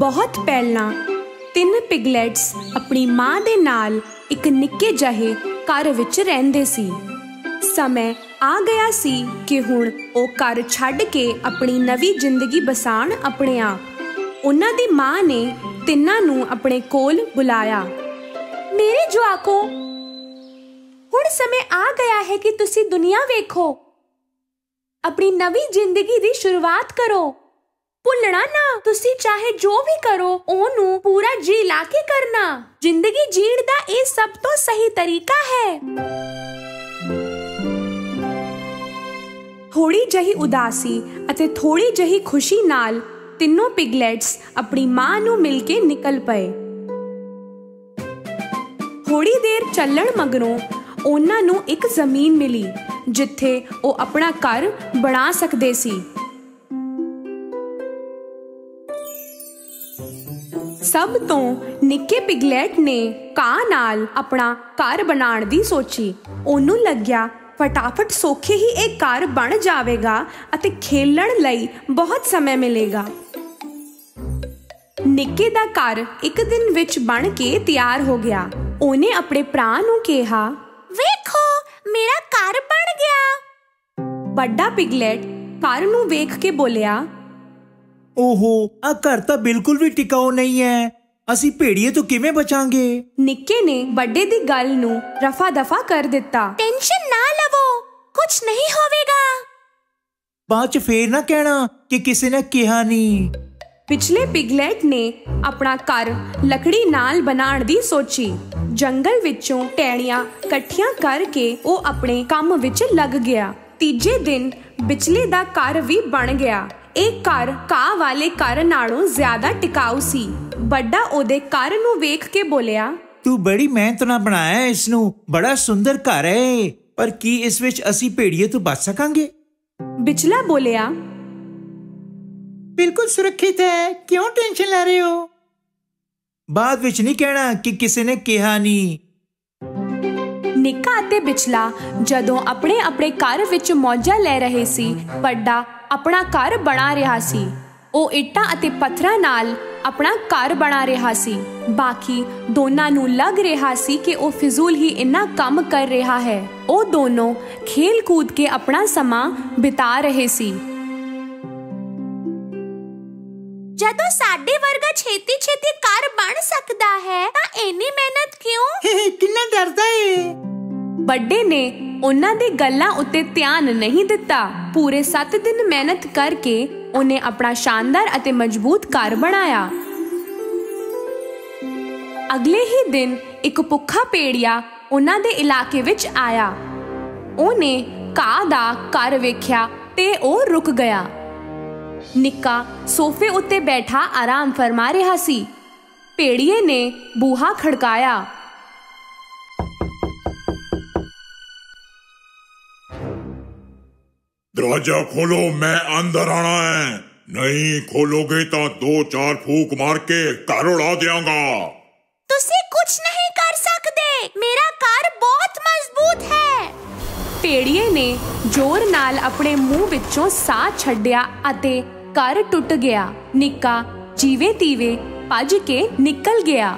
ਬਹੁਤ ਪਹਿਲਾਂ ਤਿੰਨ ਪਿਗਲੈਟਸ ਆਪਣੀ ਮਾਂ ਦੇ ਨਾਲ ਇੱਕ ਨਿੱਕੇ ਜਿਹੇ ਘਰ ਵਿੱਚ ਰਹਿੰਦੇ ਸੀ। ਸਮੇਂ ਆ ਗਿਆ ਸੀ ਕਿ ਹੁਣ ਉਹ ਘਰ ਛੱਡ ਕੇ ਆਪਣੀ ਨਵੀਂ ਜ਼ਿੰਦਗੀ ਬਸਾਣ ਆਪਣੇ ਆਪ ਉਹਨਾਂ ਦੀ ਮਾਂ ਨੇ ਤਿੰਨਾਂ ਨੂੰ ਆਪਣੇ ਕੋਲ ਬੁਲਾਇਆ। ਮੇਰੇ ਜਵਾਕੋ, ਹੁਣ ਸਮੇਂ ਆ ਗਿਆ ਹੈ ਕਿ ਤੁਸੀਂ ਦੁਨੀਆ ਵੇਖੋ। ਆਪਣੀ ਨਵੀਂ ਜ਼ਿੰਦਗੀ ਦੀ ਸ਼ੁਰੂਆਤ ਕਰੋ। ਭੁੱਲਣਾ ਨਾ। ਤੁਸੀਂ ਚਾਹੇ ਜੋ ਵੀ ਕਰੋ, ਉਹਨੂੰ ਪੂਰਾ ਜੀ ਲਾ ਕੇ ਕਰਨਾ। ਜ਼ਿੰਦਗੀ ਜੀਣ ਦਾ ਇਹ ਸਭ ਤੋਂ ਸਹੀ ਤਰੀਕਾ ਹੈ। ਥੋੜੀ ਜਹੀ ਉਦਾਸੀ ਅਤੇ ਥੋੜੀ ਜਹੀ ਖੁਸ਼ੀ ਨਾਲ ਤਿੰਨੋਂ ਪਿਗਲੈਟਸ ਆਪਣੀ ਮਾਂ ਨੂੰ ਮਿਲ ਕੇ ਨਿਕਲ ਪਏ। ਥੋੜੀ ਦੇਰ ਚੱਲਣ ਮਗਰੋਂ ਉਹਨਾਂ ਨੂੰ ਇੱਕ ਜ਼ਮੀਨ ਮਿਲੀ, ਜਿੱਥੇ ਉਹ ਆਪਣਾ ਘਰ ਬਣਾ ਸਕਦੇ ਸੀ। ਸਭ ਤੋਂ ਨਿੱਕੇ ਪਿਗਲੈਟ ਨੇ ਕਾਂ ਨਾਲ ਆਪਣਾ ਘਰ ਬਣਾਉਣ ਦੀ ਸੋਚੀ। ਉਹਨੂੰ ਲੱਗਿਆ ਫਟਾਫਟ ਸੋਖੇ ਹੀ ਇਹ ਘਰ ਬਣ ਜਾਵੇਗਾ ਅਤੇ ਖੇਲਣ ਲਈ ਬਹੁਤ ਸਮਾਂ ਮਿਲੇਗਾ। ਨਿੱਕੇ ਦਾ ਘਰ ਇੱਕ ਦਿਨ ਵਿੱਚ ਬਣ ਕੇ ਤਿਆਰ ਹੋ ਗਿਆ। ਉਹਨੇ ਆਪਣੇ ਭਰਾ ਨੂੰ ਕਿਹਾ ਵੇਖੋ ਮੇਰਾ ਘਰ ਬਣ ਗਿਆ। ਵੱਡਾ ਪਿਗਲੈਟ ਘਰ ਨੂੰ ਵੇਖ ਕੇ ਬੋਲਿਆ ਓਹੋ ਆ ਘਰ ਤਾਂ ਬਿਲਕੁਲ ਵੀ ਟਿਕਾਊ ਨਹੀਂ ਹੈ। ਅਸੀਂ ਭੇੜੀਏ ਤੋਂ ਕਿਵੇਂ ਬਚਾਂਗੇ? ਨਿੱਕੇ ਨੇ ਵੱਡੇ ਦੀ ਗੱਲ ਨੂੰ ਰਫਾ ਦਫਾ ਕਰ ਦਿੱਤਾ। ਟੈਨਸ਼ਨ ਨਾ ਲਵੋ ਕੁਝ ਨਹੀਂ ਹੋਵੇਗਾ। ਬਾਅਦ ਚ ਫੇਰ ਨਾ ਕਹਿਣਾ ਕਿ ਕਿਸੇ ਨੇ ਕਿਹਾ ਨਹੀਂ। ਪਿਛਲੇ ਪਿਗਲੈਟ ਨੇ ਆਪਣਾ ਘਰ ਲੱਕੜੀ ਨਾਲ ਬਣਾਉਣ ਦੀ ਸੋਚੀ। ਜੰਗਲ ਵਿੱਚੋਂ ਟਹਿਣੀਆਂ ਇਕੱਠੀਆਂ ਕਰਕੇ ਉਹ ਆਪਣੇ ਕੰਮ ਵਿੱਚ ਲੱਗ ਗਿਆ। ਤੀਜੇ ਦਿਨ ਬਿਚਲੇ ਦਾ ਘਰ ਵੀ ਬਣ ਗਿਆ। ਇਹ ਘਰ ਕਾ ਵਾਲੇ ਘਰ ਨਾਲੋਂ ਜ਼ਿਆਦਾ ਟਿਕਾਊ ਸੀ। ਵੱਡਾ ਉਹਦੇ ਘਰ ਨੂੰ ਵੇਖ ਕੇ ਬੋਲਿਆ ਤੂੰ ਬੜੀ ਮਿਹਨਤ ਨਾਲ ਬਣਾਇਆ ਇਸ ਨੂੰ ਬੜਾ ਸੁੰਦਰ ਘਰ ਹੈ ਪਰ ਕੀ ਇਸ ਵਿੱਚ ਅਸੀਂ ਭੇੜੀਏ ਤੋਂ ਬਚ ਸਕਾਂਗੇ? ਬਿਚਲਾ ਬੋਲਿਆ ਬਿਲਕੁਲ ਸੁਰੱਖਿਅਤ ਹੈ। ਕਿਉਂ ਟੈਨਸ਼ਨ ਲੈ ਰਹੇ ਹੋ? ਬਾਅਦ ਵਿੱਚ ਨਹੀਂ ਕਹਿਣਾ ਕਿ ਕਿਸੇ ਨੇ ਕਿਹਾ ਨਹੀਂ। ਨਿੱਕਾ ਅਤੇ ਬਿਚਲਾ ਜਦੋਂ ਆਪਣੇ ਆਪਣੇ ਘਰ ਵਿੱਚ ਮੌਜਾਂ ਲੈ ਰਹੇ ਸੀ ਵੱਡਾ ਆਪਣਾ ਘਰ ਬਣਾ ਰਿਹਾ ਸੀ। ਉਹ ਇੱਟਾਂ ਅਤੇ ਪੱਥਰਾਂ ਨਾਲ ਆਪਣਾ ਘਰ ਬਣਾ ਰਿਹਾ ਸੀ। ਬਾਕੀ ਦੋਨਾਂ ਨੂੰ ਲੱਗ ਰਿਹਾ ਸੀ ਕਿ ਉਹ ਫਿਜ਼ੂਲ ਹੀ ਇੰਨਾ ਕੰਮ ਕਰ ਰਿਹਾ ਹੈ। ਉਹ ਦੋਨੋਂ ਖੇਲ ਕੂਦ ਕੇ ਆਪਣਾ ਸਮਾਂ ਬਿਤਾ ਰਹੇ ਸੀ। ਜਦੋਂ ਸਾਡੇ ਵਰਗਾ ਛੇਤੀ ਛੇਤੀ ਘਰ ਬਣ ਸਕਦਾ ਹੈ ਤਾਂ ਇੰਨੀ ਮਿਹਨਤ ਕਿਉਂ? ਕਿੰਨਾ ਡਰਦਾ ਏ। ਵੱਡੇ ਨੇ ਉਹਨਾਂ ਦੀ ਗੱਲਾਂ ਉੱਤੇ ਧਿਆਨ ਨਹੀਂ ਦਿੱਤਾ। ਪੂਰੇ 7 ਦਿਨ ਮਿਹਨਤ ਕਰਕੇ ਉਹਨੇ ਆਪਣਾ ਸ਼ਾਨਦਾਰ ਅਤੇ ਮਜ਼ਬੂਤ ਘਰ ਬਣਾਇਆ। ਅਗਲੇ ਹੀ ਦਿਨ ਇੱਕ ਭੁੱਖਾ ਪੇੜੀਆ ਉਹਨਾਂ ਦੇ ਇਲਾਕੇ ਵਿੱਚ ਆਇਆ। ਉਹਨੇ ਕਾਂ ਦਾ ਘਰ ਵੇਖਿਆ ਤੇ ਉਹ ਰੁਕ ਗਿਆ। ਨਿੱਕਾ ਸੋਫੇ ਉੱਤੇ ਬੈਠਾ ਆਰਾਮ ਫਰਮਾ ਰਿਹਾ ਸੀ। ਪੇੜੀਏ ਨੇ ਬੂਹਾ ਖੜਕਾਇਆ। दरवाजा खोलो मैं अंदर आना है नहीं खोलोगे तो दो चार फूक मार के घर उड़ा दियांगा ਤੁਸੀਂ ਕੁਝ ਨਹੀਂ ਕਰ ਸਕਦੇ ਮੇਰਾ ਘਰ ਬਹੁਤ ਮਜ਼ਬੂਤ ਹੈ ਪੇੜੀਏ ਨੇ ਜ਼ੋਰ ਨਾਲ ਆਪਣੇ ਮੂੰਹ ਵਿੱਚੋਂ ਸਾਹ ਛੱਡਿਆ ਅਤੇ ਘਰ ਟੁੱਟ ਗਿਆ ਨਿੱਕਾ ਜੀਵੇ ਤੀਵੇ ਭੱਜ ਕੇ ਨਿਕਲ ਗਿਆ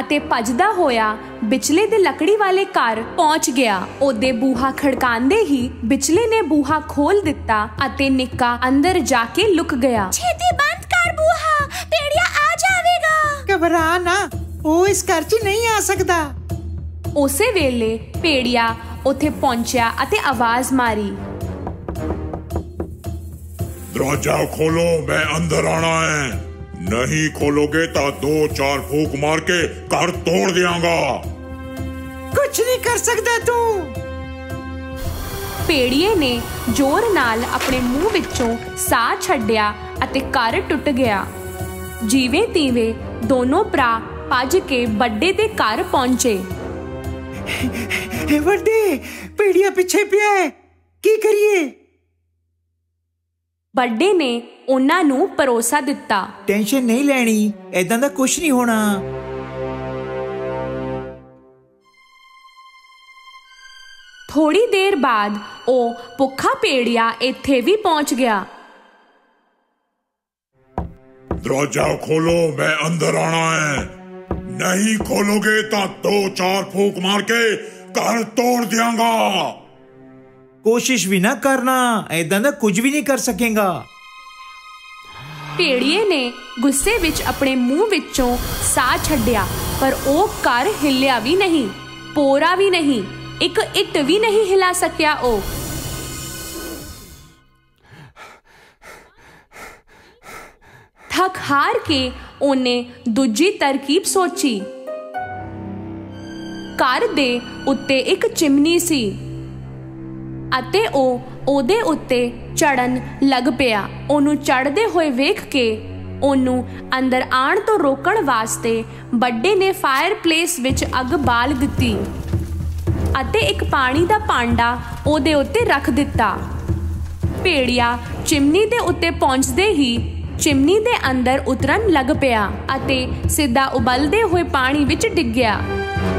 ਅਤੇ ਭੱਜਦਾ ਹੋਇਆ ਬਿਚਲੇ ਦੇ ਲੱਕੜੀ ਵਾਲੇ ਘਰ ਪਹੁੰਚ ਗਿਆ। ਉਹਦੇ ਬੂਹਾ ਖੜਕਾਉਂਦੇ ਹੀ ਬਿਚਲੇ ਨੇ ਬੂਹਾ ਖੋਲ ਦਿੱਤਾ ਅਤੇ ਨਿੱਕਾ ਅੰਦਰ ਜਾ ਕੇ ਲੁਕ ਗਿਆ। ਛੇਤੀ ਬੰਦ ਕਰ ਬੂਹਾ ਭੇੜਿਆ ਆ ਜਾਵੇਗਾ। ਘਬਰਾ ਨਾ ਉਹ ਇਸ ਘਰ 'ਚ ਨਹੀਂ ਆ ਸਕਦਾ। ਉਸੇ ਵੇਲੇ ਭੇੜਿਆ ਉੱਥੇ ਪਹੁੰਚਿਆ ਅਤੇ ਆਵਾਜ਼ ਮਾਰੀ। ਦਰਵਾਜ਼ਾ ਖੋਲੋ ਮੈਂ ਅੰਦਰ ਆਣਾ ਹੈ। ਨਹੀਂ ਖੋਲੋਗੇ ਤਾਂ ਦੋ ਚਾਰ ਫੂਕ ਮਾਰ ਕੇ ਘਰ ਤੋੜ ਦੇਵਾਂਗਾ ਕੁਝ ਨਹੀਂ ਕਰ ਸਕਦਾ ਤੂੰ। ਪੇੜੀਏ ਨੇ ਜ਼ੋਰ ਨਾਲ ਆਪਣੇ ਮੂੰਹ ਵਿੱਚੋਂ ਸਾਹ ਛੱਡਿਆ ਅਤੇ ਘਰ ਟੁੱਟ ਗਿਆ। ਜਿਵੇਂ ਤੀਵੇ ਦੋਨੋਂ ਭਰਾ ਭੱਜ ਕੇ ਵੱਡੇ ਦੇ ਘਰ ਪਹੁੰਚੇ। ਵੱਡੇ ਪੇੜੀਆ ਪਿੱਛੇ ਪਿਆ ਕੀ ਕਰੀਏ? ਵੱਡੇ ਨੇ ਉਹਨਾਂ ਨੂੰ ਪਰੋਸਾ ਦਿੱਤਾ। ਟੈਨਸ਼ਨ ਨਹੀਂ ਲੈਣੀ ਐਦਾਂ ਦਾ ਕੁਝ ਨਹੀਂ ਹੋਣਾ। ਥੋੜੀ ਦੇਰ ਬਾਅਦ ਉਹ ਭੁੱਖਾ ਪੇੜਿਆ ਇੱਥੇ ਵੀ ਪਹੁੰਚ ਗਿਆ। ਦਰਵਾਜ਼ਾ ਖੋਲੋ ਮੈਂ ਅੰਦਰ ਆਣਾ ਹੈ। ਨਹੀਂ ਖੋਲੋਗੇ ਤਾਂ ਦੋ ਚਾਰ ਫੂਕ ਮਾਰ ਕੇ ਘਰ ਤੋੜ ਦਿਆਂਗਾ। ਕੋਸ਼ਿਸ਼ ਵੀ ਨਾ ਕਰਨਾ ਐਦਾਂ ਦਾ ਕੁਝ ਵੀ ਨਹੀਂ ਕਰ ਸਕੇਗਾ। ਭੇੜੀਏ ਨੇ ਗੁੱਸੇ ਵਿੱਚ ਆਪਣੇ ਮੂੰਹ ਵਿੱਚੋਂ ਸਾਹ ਛੱਡਿਆ, ਪਰ ਉਹ ਘਰ ਹਿੱਲਿਆ ਵੀ ਨਹੀਂ, ਪੋਰਾ ਵੀ ਨਹੀਂ, ਇੱਕ ਇੱਟ ਵੀ ਨਹੀਂ ਹਿਲਾ ਸਕਿਆ ਉਹ। ਥੱਕ ਹਾਰ ਕੇ ਉਹਨੇ ਦੂਜੀ ਤਰਕੀਬ ਸੋਚੀ। ਘਰ ਦੇ ਉੱਤੇ ਇੱਕ ਚਿਮਨੀ ਸੀ। ਅਤੇ ਉਹ ਉਹਦੇ ਉੱਤੇ ਚੜਨ ਲੱਗ ਪਿਆ। ਉਹਨੂੰ ਚੜਦੇ ਹੋਏ ਵੇਖ ਕੇ ਉਹਨੂੰ ਅੰਦਰ ਆਉਣ ਤੋਂ ਰੋਕਣ ਵਾਸਤੇ ਵੱਡੇ ਨੇ ਫਾਇਰਪਲੇਸ ਵਿੱਚ ਅੱਗ ਬਾਲ ਦਿੱਤੀ ਅਤੇ ਇੱਕ ਪਾਣੀ ਦਾ ਭਾਂਡਾ ਉਹਦੇ ਉੱਤੇ ਰੱਖ ਦਿੱਤਾ। ਭੇੜੀਆ ਚਿਮਨੀ ਦੇ ਉੱਤੇ ਪਹੁੰਚਦੇ ਹੀ ਚਿਮਨੀ ਦੇ ਅੰਦਰ ਉਤਰਨ ਲੱਗ ਪਿਆ ਅਤੇ ਸਿੱਧਾ ਉਬਲਦੇ ਹੋਏ ਪਾਣੀ ਵਿੱਚ ਡਿੱਗਿਆ हाय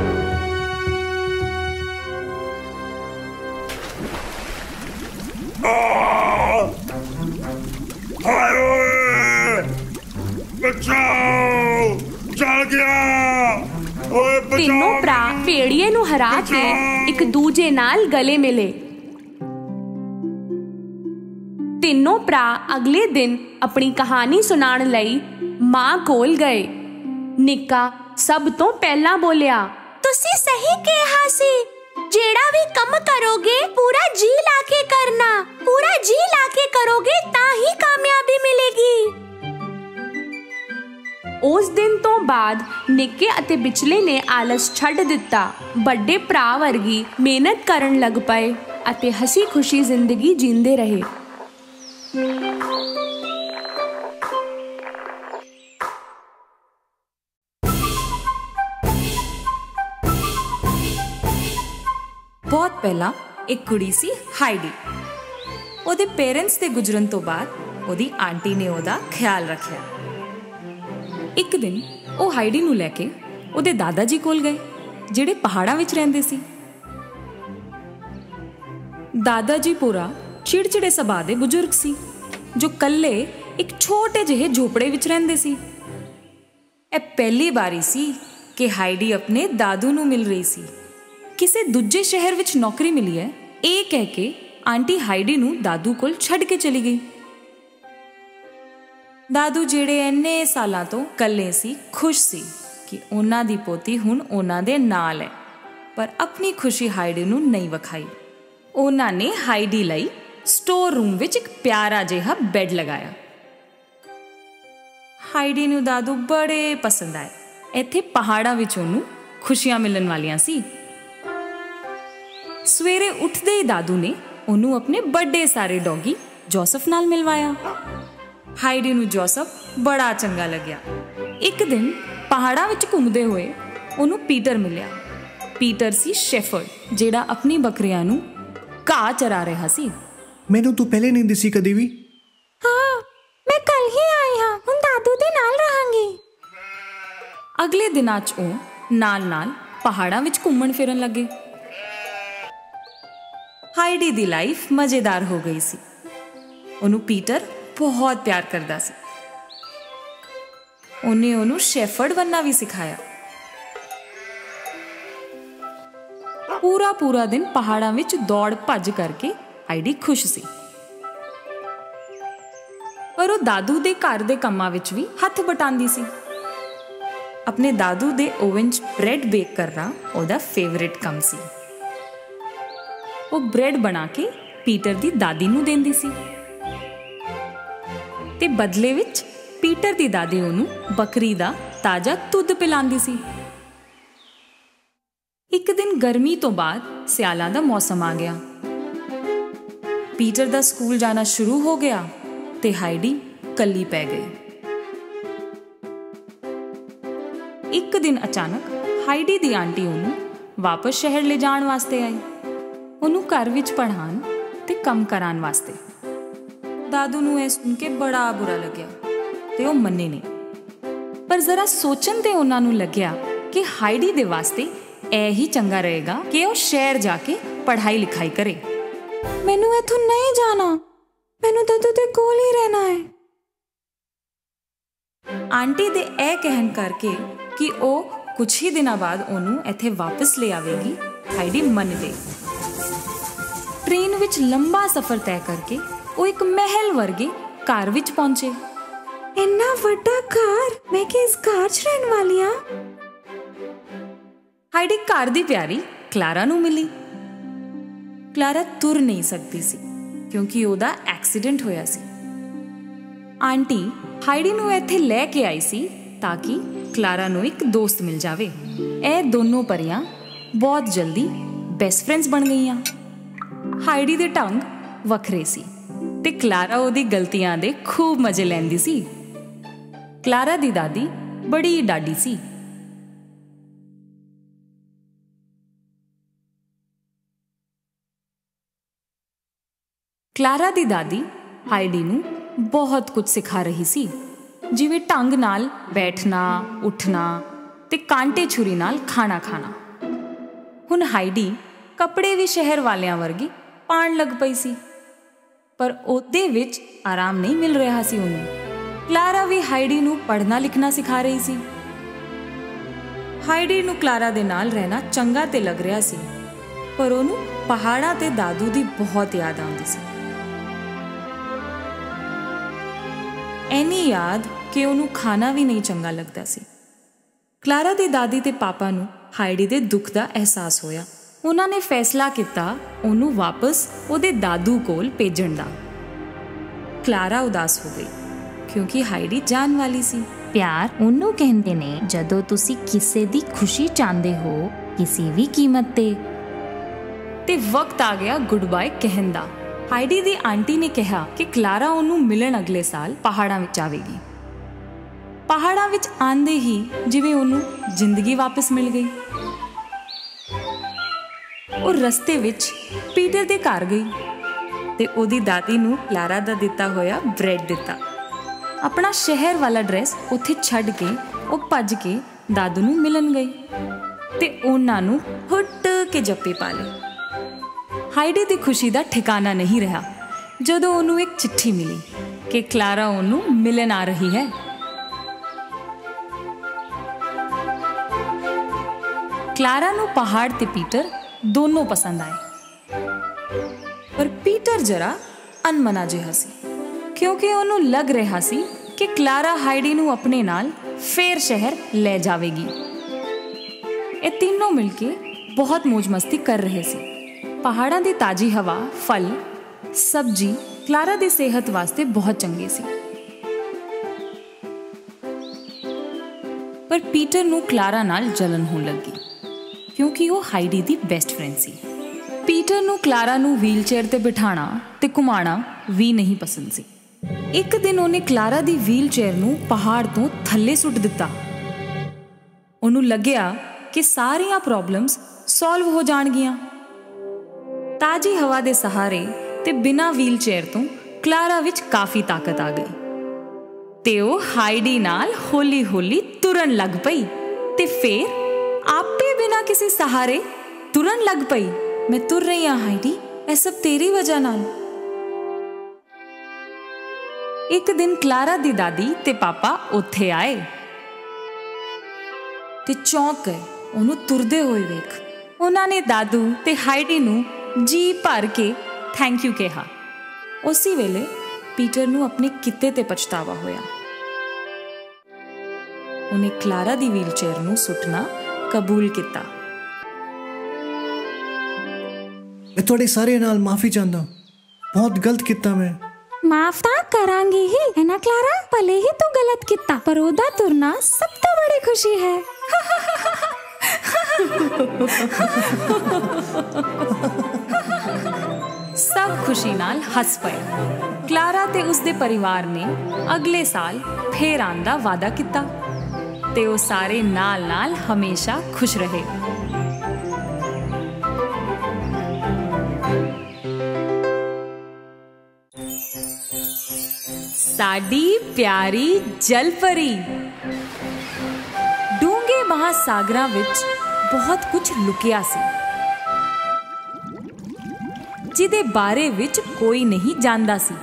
ਤਿੰਨੋਂ ਭਰਾ ਭੇੜੀਏ ਨੂੰ ਹਰਾ ਕੇ ਇੱਕ ਦੂਜੇ ਨਾਲ ਗਲੇ ਮਿਲੇ। ਤਿੰਨੋਂ ਭਰਾ ਅਗਲੇ ਦਿਨ ਆਪਣੀ ਕਹਾਣੀ ਸੁਣਾਉਣ ਲਈ ਮਾਂ ਕੋਲ ਗਏ। ਨਿੱਕਾ ਸਭ ਤੋਂ ਪਹਿਲਾਂ ਬੋਲਿਆ ਤੁਸੀਂ ਸਹੀ ਕਿਹਾ ਸੀ। ਜਿਹੜਾ ਵੀ ਕੰਮ ਕਰੋਗੇ ਪੂਰਾ ਜੀ ਲਾ ਕੇ ਕਰਨਾ। ਪੂਰਾ ਜੀ ਲਾ ਕੇ ਕਰੋਗੇ ਤਾਂ ਹੀ ਕਾਮਯਾਬੀ ਮਿਲੇਗੀ। ਉਸ ਦਿਨ ਤੋਂ ਬਾਅਦ ਨਿੱਕੇ ਅਤੇ ਵਿਚਲੇ ਨੇ ਆਲਸ ਛੱਡ ਦਿੱਤਾ। ਵੱਡੇ ਭਰਾ ਵਰਗੀ ਮਿਹਨਤ ਕਰਨ ਲੱਗ ਪਏ ਅਤੇ ਹਸੀ ਖੁਸ਼ੀ ਜ਼ਿੰਦਗੀ ਜੀਂਦੇ ਰਹੇ। ਬਹੁਤ ਪਹਿਲਾਂ ਇੱਕ ਕੁੜੀ ਸੀ ਹਾਈਡੀ। ਉਹਦੇ ਪੇਰੈਂਟਸ ਦੇ ਗੁਜਰਨ ਤੋਂ ਬਾਅਦ ਉਹਦੀ ਆਂਟੀ ਨੇ ਉਹਦਾ ਖਿਆਲ ਰੱਖਿਆ। ਇੱਕ ਦਿਨ ਉਹ ਹਾਈਡੀ ਨੂੰ ਲੈ ਕੇ ਉਹਦੇ ਦਾਦਾ ਜੀ ਕੋਲ ਗਏ, ਜਿਹੜੇ ਪਹਾੜਾਂ ਵਿੱਚ ਰਹਿੰਦੇ ਸੀ। ਦਾਦਾ ਜੀ ਪੂਰਾ ਚਿੜਚਿੜੇ ਸੁਭਾਅ ਦੇ ਬਜ਼ੁਰਗ ਸੀ, ਜੋ ਕੱਲੇ ਇੱਕ ਛੋਟੇ ਜਿਹੇ ਝੋਪੜੇ ਵਿੱਚ ਰਹਿੰਦੇ ਸੀ। ਇਹ ਪਹਿਲੀ ਵਾਰੀ ਸੀ ਕਿ ਹਾਈਡੀ ਆਪਣੇ ਦਾਦੂ ਨੂੰ ਮਿਲ ਰਹੀ ਸੀ। ਕਿਸੇ ਦੂਜੇ ਸ਼ਹਿਰ ਵਿੱਚ ਨੌਕਰੀ ਮਿਲੀ ਹੈ, ਇਹ ਕਹਿ ਕੇ ਆਂਟੀ ਹਾਈਡੀ ਨੂੰ ਦਾਦੂ ਕੋਲ ਛੱਡ ਕੇ ਚਲੀ ਗਈ। ਦਾਦੂ ਜਿਹੜੇ ਇੰਨੇ ਸਾਲਾਂ ਤੋਂ ਇਕੱਲੇ ਸੀ, ਖੁਸ਼ ਸੀ ਕਿ ਉਹਨਾਂ ਦੀ ਪੋਤੀ ਹੁਣ ਉਹਨਾਂ ਦੇ ਨਾਲ ਹੈ। ਪਰ ਆਪਣੀ ਖੁਸ਼ੀ ਹਾਈਡੀ ਨੂੰ ਨਹੀਂ ਵਿਖਾਈ। ਉਹਨਾਂ ਨੇ ਹਾਈਡੀ ਲਈ ਸਟੋਰ ਰੂਮ ਵਿੱਚ ਇੱਕ ਪਿਆਰਾ ਜਿਹਾ ਬੈੱਡ ਲਗਾਇਆ। ਹਾਈਡੀ ਨੂੰ ਦਾਦੂ ਬੜੇ ਪਸੰਦ ਆਏ। ਇੱਥੇ ਪਹਾੜਾਂ ਵਿੱਚ ਉਹਨੂੰ ਖੁਸ਼ੀਆਂ ਮਿਲਣ ਵਾਲੀਆਂ ਸੀ। ਸਵੇਰੇ ਉੱਠਦੇ ਹੀ ਦਾਦੂ ਨੇ ਉਹਨੂੰ ਆਪਣੇ ਵੱਡੇ ਸਾਰੇ ਡੌਗੀ ਜੋਸਫ ਨਾਲ ਮਿਲਵਾਇਆ। ਹਾਈਡੀ ਨੂੰ ਜੋਸਫ ਬੜਾ ਚੰਗਾ ਲੱਗਿਆ। ਇੱਕ ਦਿਨ ਪਹਾੜਾਂ ਵਿੱਚ ਘੁੰਮਦੇ ਹੋਏ ਉਹਨੂੰ ਪੀਟਰ ਮਿਲਿਆ। ਪੀਟਰ ਸੀ ਸ਼ੈਫਰਡ ਜਿਹੜਾ ਆਪਣੀ ਬੱਕਰੀਆਂ ਨੂੰ ਘਾਹ ਚਰਾ ਰਿਹਾ ਸੀ। ਮੈਨੂੰ ਤੂੰ ਪਹਿਲੇ ਨਹੀਂ ਦਿਸੀ ਕਦੀ ਵੀ? ਹਾਂ ਮੈਂ ਕੱਲ ਹੀ ਆਈ ਹਾਂ। ਹੁਣ ਦਾਦੂ ਦੇ ਨਾਲ ਰਹਾਂਗੀ। ਅਗਲੇ ਦਿਨਾਂ 'ਚ ਉਹ ਨਾਲ-ਨਾਲ ਪਹਾੜਾਂ ਵਿੱਚ ਘੁੰਮਣ ਫਿਰਨ ਲੱਗੇ। ਹਾਈਡੀ ਦੀ ਲਾਈਫ ਮਜ਼ੇਦਾਰ ਹੋ ਗਈ ਸੀ। ਉਹਨੂੰ ਪੀਟਰ ਬਹੁਤ ਪਿਆਰ ਕਰਦਾ ਸੀ। ਉਹਨੇ ਉਹਨੂੰ ਸ਼ੈਫਰਡ ਬੰਨਾ ਵੀ ਸਿਖਾਇਆ। ਪੂਰਾ ਪੂਰਾ ਦਿਨ ਪਹਾੜਾਂ ਵਿੱਚ ਦੌੜ ਭੱਜ ਕਰਕੇ ਆਈਡੀ ਖੁਸ਼ ਸੀ। ਪਰ ਉਹ ਦਾਦੂ ਦੇ ਘਰ ਦੇ ਕੰਮਾਂ ਵਿੱਚ ਵੀ ਹੱਥ ਬਟਾਉਂਦੀ ਸੀ। ਆਪਣੇ ਦਾਦੂ ਦੇ ਓਵਨ 'ਚ ਬ੍ਰੈਡ ਬੇਕ ਕਰਨਾ ਉਹਦਾ ਫੇਵਰਿਟ ਕੰਮ ਸੀ। ਉਹ ਬ੍ਰੈਡ ਬਣਾ ਕੇ ਪੀਟਰ ਦੀ ਦਾਦੀ ਨੂੰ ਦਿੰਦੀ ਸੀ। ਤੇ ਬਦਲੇ ਵਿੱਚ ਪੀਟਰ ਦੀ ਦਾਦੀ ਉਹਨੂੰ ਬੱਕਰੀ ਦਾ ਤਾਜ਼ਾ ਦੁੱਧ ਪਿਲਾਉਂਦੀ ਸੀ। ਇੱਕ ਦਿਨ ਗਰਮੀ ਤੋਂ ਬਾਅਦ ਸਿਆਲਾਂ ਦਾ ਮੌਸਮ ਆ ਗਿਆ। ਪੀਟਰ ਦਾ ਸਕੂਲ ਜਾਣਾ ਸ਼ੁਰੂ ਹੋ ਗਿਆ ਤੇ ਹਾਈਡੀ ਕੱਲੀ ਪੈ ਗਈ। ਇੱਕ ਦਿਨ ਅਚਾਨਕ ਹਾਈਡੀ ਦੀ ਆਂਟੀ ਉਹਨੂੰ ਵਾਪਸ ਸ਼ਹਿਰ ਲੈ ਜਾਣ ਵਾਸਤੇ ਆਈ। ਉਹਨੂੰ ਘਰ ਵਿੱਚ ਪੜ੍ਹਾਉਣ ਤੇ ਕੰਮ ਕਰਾਉਣ ਵਾਸਤੇ। ਦਾਦੂ ਨੂੰ ਇਹ ਸੁਣ ਕੇ ਬੜਾ ਬੁਰਾ ਲੱਗਿਆ ਤੇ ਉਹ ਮੰਨੇ ਨਹੀਂ ਪਰ ਜ਼ਰਾ ਸੋਚਣ ਤੇ ਉਹਨਾਂ ਨੂੰ ਲੱਗਿਆ ਕਿ ਹਾਈਡੀ ਦੇ ਵਾਸਤੇ ਇਹ ਹੀ ਚੰਗਾ ਰਹੇਗਾ ਕਿ ਉਹ ਸ਼ਹਿਰ ਜਾ ਕੇ ਪੜ੍ਹਾਈ ਲਿਖਾਈ ਕਰੇ ਮੈਨੂੰ ਇੱਥੋਂ ਨਹੀਂ ਜਾਣਾ ਮੈਨੂੰ ਦਾਦੂ ਦੇ ਕੋਲ ਹੀ ਰਹਿਣਾ ਹੈ ਆਂਟੀ ਦੇ ਇਹ ਕਹਿਣ ਕਰਕੇ ਕਿ ਉਹ ਕੁਝ ਹੀ ਦਿਨਾਂ ਬਾਅਦ ਉਹਨੂੰ ਇੱਥੇ ਵਾਪਸ ਲੈ ਆਵੇਗੀ ਹਾਈਡੀ ਮੰਨ ਗਈ ਟ੍ਰੇਨ ਵਿੱਚ ਲੰਬਾ ਸਫ਼ਰ ਤੈਅ ਕਰਕੇ ਉਹ ਇੱਕ ਮਹਿਲ ਵਰਗੇ ਘਰ ਵਿੱਚ ਪਹੁੰਚੇ। ਇੰਨਾ ਵੱਡਾ ਘਰ? ਮੈਂ ਕਿ ਇਸ ਘਰ 'ਚ ਰਹਿਣ ਵਾਲੀ ਆ? ਹਾਈਡੀ ਘਰ ਦੀ ਪਿਆਰੀ ਕਲਾਰਾ ਨੂੰ ਮਿਲੀ। ਕਲਾਰਾ ਤੁਰ ਨਹੀਂ ਸਕਦੀ ਸੀ, ਕਿਉਂਕਿ ਉਹਦਾ ਐਕਸੀਡੈਂਟ ਹੋਇਆ ਸੀ। ਆਂਟੀ ਹਾਈਡੀ ਨੂੰ ਇੱਥੇ ਲੈ ਕੇ ਆਈ ਸੀ ਤਾਂ ਕਿ ਕਲਾਰਾ ਨੂੰ ਇੱਕ ਦੋਸਤ ਮਿਲ ਜਾਵੇ। ਇਹ ਦੋਨੋਂ ਪਰੀਆਂ ਬਹੁਤ ਜਲਦੀ ਬੈਸਟ ਫਰੈਂਡਸ ਬਣ ਗਈਆਂ। ਹਾਈਡੀ ਦੇ ਢੰਗ ਵੱਖਰੇ ਸੀ। ਤੇ ਕਲਾਰਾ ਉਹਦੀ ਗਲਤੀਆਂ ਦੇ ਖੂਬ ਮਜ਼ੇ ਲੈਂਦੀ ਸੀ। ਕਲਾਰਾ ਦੀ ਦਾਦੀ ਬੜੀ ਡਾਡੀ ਸੀ। ਕਲਾਰਾ ਦੀ ਦਾਦੀ ਹਾਈਡੀ ਨੂੰ ਬਹੁਤ ਕੁਝ ਸਿਖਾ ਰਹੀ ਸੀ। ਜਿਵੇਂ ਢੰਗ ਨਾਲ ਬੈਠਣਾ, ਉੱਠਣਾ ਤੇ ਕਾਂਟੇ ਛੁਰੀ ਨਾਲ ਖਾਣਾ ਖਾਣਾ। ਹੁਣ ਹਾਈਡੀ ਕੱਪੜੇ ਵੀ ਸ਼ਹਿਰ ਵਾਲਿਆਂ ਵਰਗੀ ਪਾਣ ਲੱਗ ਪਈ ਸੀ। ਪਰ ਉਹਦੇ ਵਿੱਚ ਆਰਾਮ ਨਹੀਂ ਮਿਲ ਰਿਹਾ ਸੀ ਉਹਨੂੰ। ਕਲਾਰਾ ਵੀ ਹਾਈਡੀ ਨੂੰ ਪੜ੍ਹਨਾ ਲਿਖਣਾ ਸਿਖਾ ਰਹੀ ਸੀ। ਹਾਈਡੀ ਨੂੰ ਕਲਾਰਾ ਦੇ ਨਾਲ ਰਹਿਣਾ ਚੰਗਾ ਤੇ ਲੱਗ ਰਿਹਾ ਸੀ, ਪਰ ਉਹਨੂੰ ਪਹਾੜਾਂ ਤੇ ਦਾਦੂ ਦੀ ਬਹੁਤ ਯਾਦ ਆਉਂਦੀ ਸੀ। ਐਨੀ ਯਾਦ ਕਿ ਉਹਨੂੰ ਖਾਣਾ ਵੀ ਨਹੀਂ ਚੰਗਾ ਲੱਗਦਾ ਸੀ। ਕਲਾਰਾ ਦੀ ਦਾਦੀ ਤੇ ਪਾਪਾ ਨੂੰ ਹਾਈਡੀ ਦੇ ਦੁੱਖ ਦਾ ਅਹਿਸਾਸ ਹੋਇਆ। ਉਹਨਾਂ ਨੇ ਫੈਸਲਾ ਕੀਤਾ ਉਹਨੂੰ ਵਾਪਸ ਉਹਦੇ ਦਾਦੂ ਕੋਲ ਭੇਜਣ ਦਾ। ਕਲਾਰਾ ਉਦਾਸ ਹੋ ਗਈ ਕਿਉਂਕਿ ਹਾਈਡੀ ਜਾਣ ਵਾਲੀ ਸੀ। ਪਿਆਰ ਉਹਨੂੰ ਕਹਿੰਦੇ ਨੇ ਜਦੋਂ ਤੁਸੀਂ ਕਿਸੇ ਦੀ ਖੁਸ਼ੀ ਚਾਹੁੰਦੇ ਹੋ ਕਿਸੇ ਵੀ ਕੀਮਤ ਤੇ। ਤੇ ਵਕਤ ਆ ਗਿਆ ਗੁੱਡ ਬਾਏ ਕਹਿਣ ਦਾ। ਹਾਈਡੀ ਦੀ ਆਂਟੀ ਨੇ ਕਿਹਾ ਕਿ ਕਲਾਰਾ ਉਹਨੂੰ ਮਿਲਣ ਅਗਲੇ ਸਾਲ ਪਹਾੜਾਂ ਵਿੱਚ ਆਵੇਗੀ। ਪਹਾੜਾਂ ਵਿੱਚ ਆਂਦੇ ਹੀ ਜਿਵੇਂ ਉਹਨੂੰ ਜ਼ਿੰਦਗੀ ਵਾਪਸ ਮਿਲ ਗਈ। ਉਹ ਰਸਤੇ ਵਿੱਚ ਪੀਟਰ ਦੇ ਘਰ ਗਈ ਤੇ ਉਹਦੀ ਦਾਦੀ ਨੂੰ ਕਲਾਰਾ ਦਾ ਦਿੱਤਾ ਹੋਇਆ ਬ੍ਰੈਡ ਦਿੱਤਾ। ਆਪਣਾ ਸ਼ਹਿਰ ਵਾਲਾ ਡਰੈਸ ਉੱਥੇ ਛੱਡ ਕੇ, ਉਹ ਭੱਜ ਕੇ ਦਾਦੂ ਨੂੰ ਮਿਲਣ ਗਈ ਤੇ ਉਹਨਾਂ ਨੂੰ ਹੁੱਟ ਕੇ ਜੱਪੀ ਪਾ ਲਈ ਹਾਈਡੀ ਦੀ ਖੁਸ਼ੀ ਦਾ ਠਿਕਾਣਾ ਨਹੀਂ ਰਿਹਾ ਜਦੋਂ ਉਹਨੂੰ ਇੱਕ ਚਿੱਠੀ ਮਿਲੀ ਕਿ ਕਲਾਰਾ ਉਹਨੂੰ ਮਿਲਣ ਆ ਰਹੀ ਹੈ। ਕਲਾਰਾ ਨੂੰ ਪਹਾੜ ਤੇ ਪੀਟਰ ਦੋਨੋਂ ਪਸੰਦ ਆਏ। ਪਰ ਪੀਟਰ ਜਰਾ ਅਨਮਨਾ ਜਿਹਾ ਸੀ, ਕਿਉਂਕਿ ਉਹਨੂੰ ਲੱਗ ਰਿਹਾ ਸੀ ਕਿ ਕਲਾਰਾ ਹਾਈਡੀ ਨੂੰ ਆਪਣੇ ਨਾਲ ਫੇਰ ਸ਼ਹਿਰ ਲੈ ਜਾਵੇਗੀ। ਇਹ ਤਿੰਨੋਂ ਮਿਲ ਕੇ ਬਹੁਤ ਮौज ਮਸਤੀ ਕਰ ਰਹੇ ਸੀ। ਪਹਾੜਾਂ ਦੀ ਤਾਜੀ ਹਵਾ, ਫਲ, ਸਬਜੀ ਕਲਾਰਾ ਦੀ ਸਿਹਤ ਵਾਸਤੇ ਬਹੁਤ ਚੰਗੇ ਸੀ। ਪਰ ਪੀਟਰ ਨੂੰ ਕਲਾਰਾ ਨਾਲ ਜਲਨ ਹੋਣ ਲੱਗੀ। ਕਿਉਂਕਿ ਉਹ ਹਾਈਡੀ ਦੀ ਬੈਸਟ ਫਰੈਂਡ ਸੀ। ਪੀਟਰ ਨੂੰ ਕਲਾਰਾ ਨੂੰ ਵੀਲਚੇਅਰ ਤੇ ਬਿਠਾਣਾ ਤੇ ਘੁਮਾਣਾ ਵੀ ਨਹੀਂ ਪਸੰਦ ਸੀ। ਇੱਕ ਦਿਨ ਉਹਨੇ ਕਲਾਰਾ ਦੀ ਵੀਲਚੇਅਰ ਨੂੰ ਪਹਾੜ ਤੋਂ ਥੱਲੇ ਸੁੱਟ ਦਿੱਤਾ। ਉਹਨੂੰ ਲੱਗਿਆ ਕਿ ਸਾਰੀਆਂ ਪ੍ਰੋਬਲਮਸ ਸੋਲਵ ਹੋ ਜਾਣਗੀਆਂ। ਤਾਜੀ ਹਵਾ ਦੇ ਸਹਾਰੇ ਤੇ ਬਿਨਾਂ ਵੀਲਚੇਅਰ ਤੋਂ ਕਲਾਰਾ ਵਿੱਚ ਕਾਫੀ ਤਾਕਤ ਆ ਗਈ। ਤੇ ਉਹ ਹਾਈਡੀ ਨਾਲ ਹੌਲੀ-ਹੌਲੀ ਤੁਰਨ ਲੱਗ ਪਈ ਤੇ ਫੇਰ ਕਿਸੇ ਸਹਾਰੇ ਤੁਰਨ ਲੱਗ ਪਈ। ਮੈਂ ਤੁਰ ਰਹੀ ਹਾਂ, ਹਾਈਡੀ। ਇਹ ਸਭ ਤੇਰੀ ਵਜ੍ਹਾ ਨਾਲ। ਇੱਕ ਦਿਨ ਕਲਾਰਾ ਦੀ ਦਾਦੀ ਤੇ ਪਾਪਾ ਉੱਥੇ ਆਏ ਤੇ ਚੌਂਕ ਗਏ। ਉਹਨੂੰ ਤੁਰਦੇ ਹੋਏ ਵੇਖ। ਉਹਨਾਂ ਨੇ ਦਾਦੂ ਤੇ ਹਾਈਡੀ ਨੂੰ ਜੀ ਭਰ ਕੇ ਥੈਂਕ ਯੂ ਕਿਹਾ। ਉਸੇ ਵੇਲੇ ਪੀਟਰ ਨੂੰ ਆਪਣੇ ਕਿੱਤੇ ਤੇ ਪਛਤਾਵਾ ਹੋਇਆ। ਉਹਨੇ ਕਲਾਰਾ ਦੀ ਵੀਲਚੇਅਰ ਨੂੰ ਸੁੱਟਣਾ ਕਬੂਲ ਕੀਤਾ। ਮੈਂ ਤੁਹਾਡੇ ਸਾਰਿਆਂ ਨਾਲ ਮਾਫੀ ਚਾਹੁੰਦਾ। ਬਹੁਤ ਗਲਤ ਕੀਤਾ ਮੈਂ। ਮਾਫ ਤਾਂ ਕਰਾਂਗੀ ਹੀ। ਹੈ ਨਾ ਕਲਾਰਾ ਭਲੇ ਹੀ ਤੂੰ ਗਲਤ ਕੀਤਾ। ਪਰ ਉਹਦਾ ਤੁਰਨਾ ਸਭ ਤੋਂ ਬੜੀ ਖੁਸ਼ੀ ਹੈ। ਸਭ ਖੁਸ਼ੀ ਨਾਲ ਹੱਸ ਪਏ। ਕਲਾਰਾ ਤੇ ਉਸਦੇ ਪਰਿਵਾਰ ਨੇ ਅਗਲੇ ਸਾਲ ਫੇਰ ਆਉਣ ਦਾ ਵਾਅਦਾ ਕੀਤਾ। ਤੇ ਉਹ ਸਾਰੇ ਨਾਲ-ਨਾਲ ਹਮੇਸ਼ਾ ਖੁਸ਼ ਰਹੇ। ਸਾਡੀ ਪਿਆਰੀ ਜਲਪਰੀ ਡੂੰਘੇ ਮਹਾਸਾਗਰਾਂ ਵਿੱਚ ਬਹੁਤ ਕੁਝ ਲੁਕਿਆ ਸੀ ਜਿਹਦੇ ਬਾਰੇ ਵਿੱਚ ਕੋਈ ਨਹੀਂ ਜਾਣਦਾ ਸੀ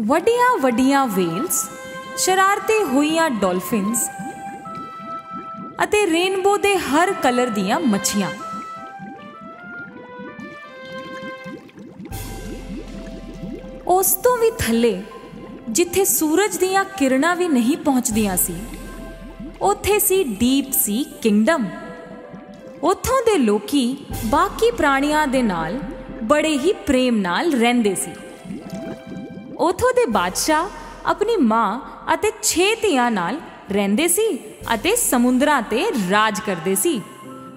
ਵੱਡੀਆਂ ਵੱਡੀਆਂ ਵੇਲਸ ਸ਼ਰਾਰਤੀ ਹੋਈਆਂ ਡਾਲਫਿਨਸ ਅਤੇ ਰੇਨਬੋ ਦੇ ਹਰ ਕਲਰ ਦੀਆਂ ਮੱਛੀਆਂ ਉਸ ਤੋਂ ਵੀ ਥੱਲੇ, ਜਿੱਥੇ ਸੂਰਜ ਦੀਆਂ ਕਿਰਨਾਂ ਵੀ ਨਹੀਂ ਪਹੁੰਚਦੀਆਂ ਸੀ, ਉੱਥੇ ਸੀ ਡੀਪ ਸੀ ਕਿੰਗਡਮ ਉੱਥੋਂ ਦੇ ਲੋਕੀ ਬਾਕੀ ਪ੍ਰਾਣੀਆਂ ਦੇ ਨਾਲ ਬੜੇ ਹੀ ਪ੍ਰੇਮ ਨਾਲ ਰਹਿੰਦੇ ਸੀ। ਉਥੋਂ ਦੇ ਬਾਦਸ਼ਾਹ ਆਪਣੀ ਮਾਂ ਅਤੇ ਛੇ ਧੀਆਂ ਨਾਲ ਰਹਿੰਦੇ ਸੀ ਅਤੇ ਸਮੁੰਦਰਾਂ ਤੇ ਰਾਜ ਕਰਦੇ ਸੀ।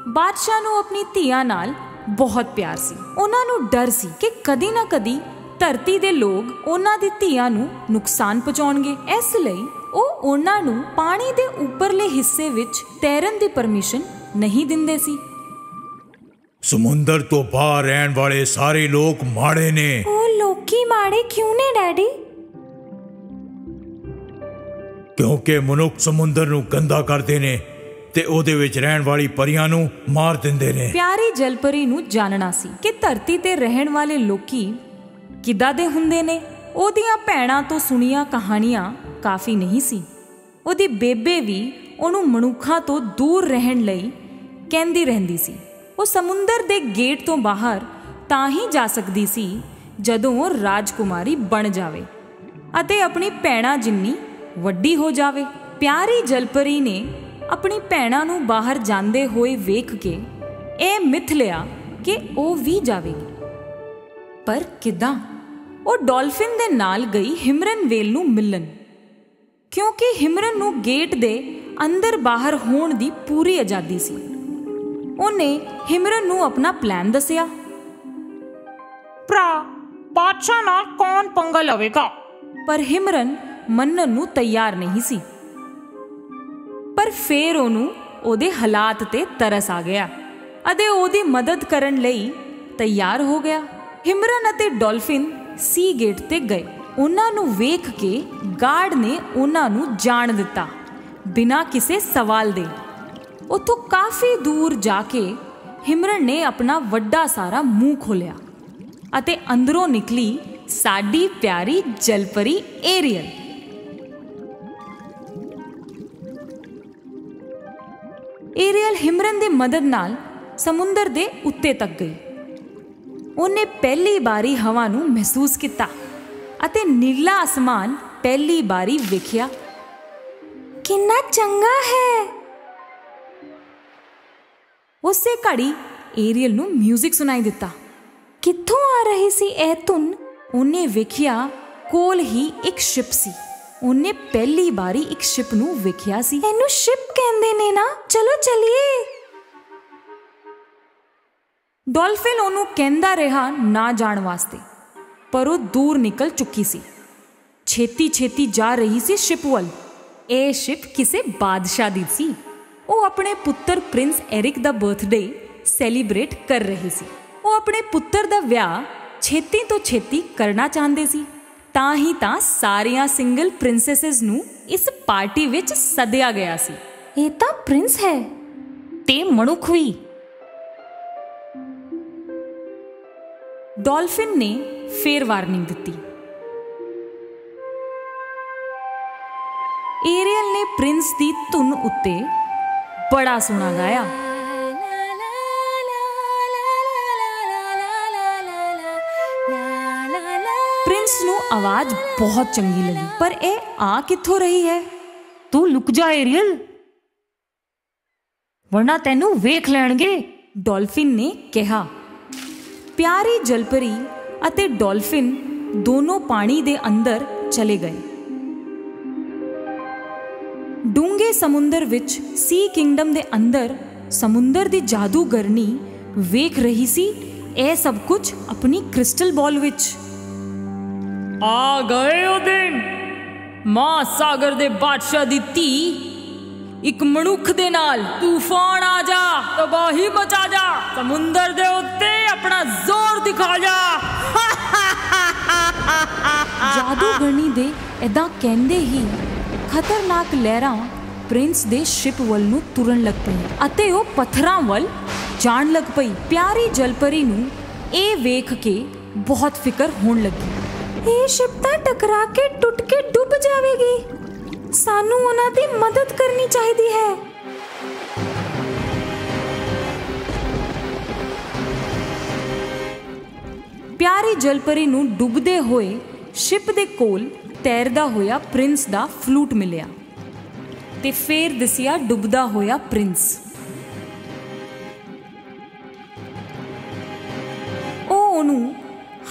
ਬਾਦਸ਼ਾਹ ਨੂੰ ਆਪਣੀ ਧੀਆਂ ਨਾਲ ਬਹੁਤ ਪਿਆਰ ਸੀ। ਉਹਨਾਂ ਨੂੰ ਡਰ ਸੀ ਕਿ ਕਦੀ ਨਾ ਕਦੀ ਧਰਤੀ ਦੇ ਲੋਕ ਉਹਨਾਂ ਦੀ ਧੀਆਂ ਨੂੰ ਨੁਕਸਾਨ ਪਹੁੰਚਾਉਣਗੇ। ਇਸ ਲਈ ਉਹ ਉਹਨਾਂ ਨੂੰ ਪਾਣੀ ਦੇ ਉੱਪਰਲੇ ਹਿੱਸੇ ਵਿੱਚ ਤੈਰਨ ਦੀ ਪਰਮਿਸ਼ਨ ਨਹੀਂ ਦਿੰਦੇ ਸੀ। ਸਮੁੰਦਰ ਤੋਂ ਬਾਹਰ ਰਹਿਣ ਵਾਲੇ ਸਾਰੇ ਲੋਕ ਮਾੜੇ ਨੇ। ਉਹ ਲੋਕੀ ਮਾੜੇ ਕਿਉਂ ਨੇ ਡੈਡੀ? ਕਿਉਂਕਿ ਮਨੁੱਖ ਸਮੁੰਦਰ ਨੂੰ ਗੰਦਾ ਕਰਦੇ ਨੇ ਤੇ ਉਹਦੇ ਵਿੱਚ ਰਹਿਣ ਵਾਲੀ ਪਰੀਆਂ ਨੂੰ ਮਾਰ ਦਿੰਦੇ ਨੇ। ਪਿਆਰੀ ਜਲਪਰੀ ਨੂੰ ਜਾਣਨਾ ਸੀ ਕਿ ਧਰਤੀ ਤੇ ਰਹਿਣ ਵਾਲੇ ਲੋਕੀ ਕਿੱਦਾਂ ਦੇ ਹੁੰਦੇ ਨੇ? ਉਹਦੀਆਂ ਭੈਣਾਂ ਤੋਂ ਸੁਣੀਆਂ ਕਹਾਣੀਆਂ ਕਾਫੀ ਨਹੀਂ ਸੀ। ਉਹਦੀ ਬੇਬੇ ਵੀ ਉਹਨੂੰ ਮਨੁੱਖਾਂ ਤੋਂ ਦੂਰ ਰਹਿਣ ਲਈ ਕਹਿੰਦੀ ਰਹਿੰਦੀ ਸੀ। ਉਹ ਸਮੁੰਦਰ ਦੇ ਗੇਟ ਤੋਂ ਬਾਹਰ ਤਾਂ ਹੀ ਜਾ ਸਕਦੀ ਸੀ ਜਦੋਂ ਉਹ ਰਾਜਕੁਮਾਰੀ ਬਣ ਜਾਵੇ ਅਤੇ ਆਪਣੀ ਭੈਣਾਂ ਜਿੰਨੀ ਵੱਡੀ ਹੋ ਜਾਵੇ। ਪਿਆਰੀ ਜਲਪਰੀ ਨੇ ਆਪਣੀ ਭੈਣਾਂ ਨੂੰ ਬਾਹਰ ਜਾਂਦੇ ਹੋਏ ਵੇਖ ਕੇ ਇਹ ਮਿੱਥ ਲਿਆ ਕਿ ਉਹ ਵੀ ਜਾਵੇਗੀ। ਪਰ ਕਿਦਾਂ? ਉਹ ਡਾਲਫਿਨ ਦੇ ਨਾਲ ਗਈ ਹਿਮਰਨ ਵੇਲ ਨੂੰ ਮਿਲਣ। ਕਿਉਂਕਿ ਹਿਮਰਨ ਨੂੰ ਗੇਟ ਦੇ ਅੰਦਰ ਬਾਹਰ ਹੋਣ ਦੀ ਪੂਰੀ ਆਜ਼ਾਦੀ ਸੀ। ਉਹਨੇ ਹਿਮਰਨ ਨੂੰ ਆਪਣਾ ਪਲਾਨ ਦੱਸਿਆ। ਭਰਾ ਬਾਦਸ਼ਾਹ ਨਾਲ ਕੌਣ ਪੰਗਾ ਲਵੇਗਾ? ਪਰ ਹਿਮਰਨ ਮੰਨਣ ਨੂੰ ਤਿਆਰ ਨਹੀਂ ਸੀ। ਪਰ ਫੇਰ ਉਹਨੂੰ ਉਹਦੇ ਹਾਲਾਤ ਤੇ ਤਰਸ ਆ ਗਿਆ ਅਤੇ ਉਹਦੀ ਮਦਦ ਕਰਨ ਲਈ ਤਿਆਰ ਹੋ ਗਿਆ। ਹਿਮਰਨ ਅਤੇ ਡਾਲਫਿਨ ਸੀ ਗੇਟ ਤੇ ਗਏ। ਉਹਨਾਂ ਨੂੰ ਵੇਖ ਕੇ ਗਾਰਡ ਨੇ ਉਹਨਾਂ ਨੂੰ ਜਾਣ ਦਿੱਤਾ, ਬਿਨਾਂ ਕਿਸੇ ਸਵਾਲ ਦੇ। ਉੱਥੋਂ ਕਾਫੀ ਦੂਰ ਜਾ ਕੇ ਹਿਮਰਨ ਨੇ ਆਪਣਾ ਵੱਡਾ ਸਾਰਾ ਮੂੰਹ ਖੋਲਿਆ ਅਤੇ ਅੰਦਰੋਂ ਨਿਕਲੀ ਸਾਡੀ ਪਿਆਰੀ ਜਲਪਰੀ ਏਰੀਅਲ। ਏਰੀਅਲ ਹਿਮਰਨ ਦੀ ਮਦਦ ਨਾਲ ਸਮੁੰਦਰ ਦੇ ਉੱਤੇ ਤੱਕ ਗਈ। ਉਹਨੇ ਪਹਿਲੀ ਵਾਰੀ ਹਵਾ ਨੂੰ ਮਹਿਸੂਸ ਕੀਤਾ ਅਤੇ ਨੀਲਾ ਅਸਮਾਨ ਪਹਿਲੀ ਵਾਰੀ ਵੇਖਿਆ। ਕਿੰਨਾ ਚੰਗਾ ਹੈ! ਉਸੇ ਘੜੀ ਏਰੀਅਲ ਨੂੰ 뮤직 ਸੁਣਾਈ ਦਿੱਤਾ। ਕਿੱਥੋਂ ਆ ਰਹੀ ਸੀ ਇਹ ਧੁਨ? ਉਹਨੇ ਵੇਖਿਆ ਕੋਲ ਹੀ ਇੱਕ ਸ਼ਿਪ ਸੀ। ਉਹਨੇ ਪਹਿਲੀ ਵਾਰੀ ਇੱਕ ਸ਼ਿਪ ਨੂੰ ਵੇਖਿਆ ਸੀ। ਇਹਨੂੰ ਸ਼ਿਪ ਕਹਿੰਦੇ ਨੇ ਨਾ। ਚਲੋ ਚਲਿਏ। ਡਾਲਫਿਨ ਉਹਨੂੰ ਕਹਿੰਦਾ ਰਿਹਾ ਨਾ ਜਾਣ ਵਾਸਤੇ ਪਰ ਉਹ ਦੂਰ ਨਿਕਲ ਚੁੱਕੀ ਸੀ। ਛੇਤੀ ਛੇਤੀ ਜਾ ਰਹੀ ਸੀ ਸ਼ਿਪ ਵੱਲ ਇਹ ਸ਼ਿਪ ਕਿਸੇ ਬਾਦਸ਼ਾਹ ਦੀ ਸੀ। ਉਹ ਆਪਣੇ ਪੁੱਤਰ ਪ੍ਰਿੰਸ ਐਰਿਕ ਦਾ ਬਰਥਡੇ ਸੈਲੀਬ੍ਰੇਟ ਕਰ ਰਹੀ ਸੀ। ਉਹ ਆਪਣੇ ਪੁੱਤਰ ਦਾ ਵਿਆਹ ਛੇਤੀ ਤੋਂ ਛੇਤੀ ਕਰਨਾ ਚਾਹੁੰਦੇ ਸੀ। ਤਾਂ ਹੀ ਤਾਂ ਸਾਰੀਆਂ ਸਿੰਗਲ ਪ੍ਰਿੰਸੈਸਸ ਨੂੰ ਇਸ ਪਾਰਟੀ ਵਿੱਚ ਸੱਦਿਆ ਗਿਆ ਸੀ। ਇਹ ਤਾਂ ਪ੍ਰਿੰਸ ਹੈ। ਤੇ ਮਨੁੱਖ ਵੀ। ਡਾਲਫਿਨ ਨੇ ਫੇਰ ਵਾਰਨਿੰਗ ਦਿੱਤੀ। ਏਰੀਅਲ ਨੇ ਪ੍ਰਿੰਸ ਦੀ ਧੁਨ ਉੱਤੇ ਬੜਾ ਸੋਹਣਾ ਗਾਇਆ। ਪ੍ਰਿੰਸ ਨੂੰ ਆਵਾਜ਼ ਬਹੁਤ ਚੰਗੀ ਲੱਗੀ। ਪਰ ਇਹ ਆ ਕਿੱਥੋਂ ਰਹੀ ਹੈ? ਤੂੰ ਲੁਕ ਜਾ, ਏਰੀਅਲ। ਵਰਨਾ ਤੈਨੂੰ ਵੇਖ ਲੈਣਗੇ, ਡਾਲਫਿਨ ਨੇ ਕਿਹਾ। ਪਿਆਰੀ ਜਲਪਰੀ ਅਤੇ ਡਾਲਫਿਨ ਦੋਨੋਂ ਪਾਣੀ ਦੇ ਅੰਦਰ ਚਲੇ ਗਏ। ਡੂੰਘੇ ਸਮੁੰਦਰ ਵਿੱਚ ਸੀ ਕਿੰਗਡਮ ਦੇ ਅੰਦਰ ਸਮੁੰਦਰ ਦੀ ਜਾਦੂਗਰਨੀ ਵੇਖ ਰਹੀ ਸੀ, ਇਹ ਸਭ ਕੁਝ ਆਪਣੀ ਕ੍ਰਿਸਟਲ ਬਾਲ ਵਿੱਚ। ਆ ਗਏ ਉਹ ਦਿਨ। ਮਾਂ ਦੇ ਬਾਦਸ਼ਾਹ ਦੀ ਧੀ ਇੱਕ ਮਨੁੱਖ ਦੇ ਨਾਲ ਤੂਫਾਨ ਆ ਜਾ, ਤਬਾਹੀ ਮਚਾ ਜਾ, ਸਮੁੰਦਰ ਦੇ ਉੱਤੇ ਆਪਣਾ ਜ਼ੋਰ ਦਿਖਾ ਜਾ। ਜਾਦੂਗਰਨੀ ਦੇ ਐਦਾਂ ਕਹਿੰਦੇ ਹੀ ਖਤਰਨਾਕ ਲਹਿਰਾਂ ਪ੍ਰਿੰਸ ਦੇ ਸ਼ਿਪ ਵੱਲ ਨੂੰ ਤੁਰਨ ਲੱਗ ਪਈ ਅਤੇ ਉਹ ਪੱਥਰਾਂ ਵੱਲ ਜਾਣ ਲੱਗ ਪਈ। ਪਿਆਰੀ ਜਲਪਰੀ ਨੂੰ ਇਹ ਵੇਖ ਕੇ ਬਹੁਤ ਫਿਕਰ ਹੋਣ ਲੱਗੀ। ਇਹ ਸ਼ਿਪ ਤਾਂ ਟਕਰਾ ਕੇ ਟੁੱਟ ਕੇ ਡੁੱਬ ਜਾਵੇਗੀ। ਸਾਨੂੰ ਉਹਨਾਂ ਦੀ ਮਦਦ ਕਰਨੀ ਚਾਹੀਦੀ ਹੈ। ਪਿਆਰੀ ਜਲਪਰੀ ਨੂੰ ਡੁੱਬਦੇ ਹੋਏ ਸ਼ਿਪ ਦੇ ਕੋਲ ਤੈਰਦਾ ਹੋਇਆ ਪ੍ਰਿੰਸ ਦਾ ਫਲੂਟ ਮਿਲਿਆ ਤੇ ਫੇਰ ਦਿਸਿਆ ਡੁੱਬਦਾ ਹੋਇਆ ਪ੍ਰਿੰਸ। ਉਹ ਉਹਨੂੰ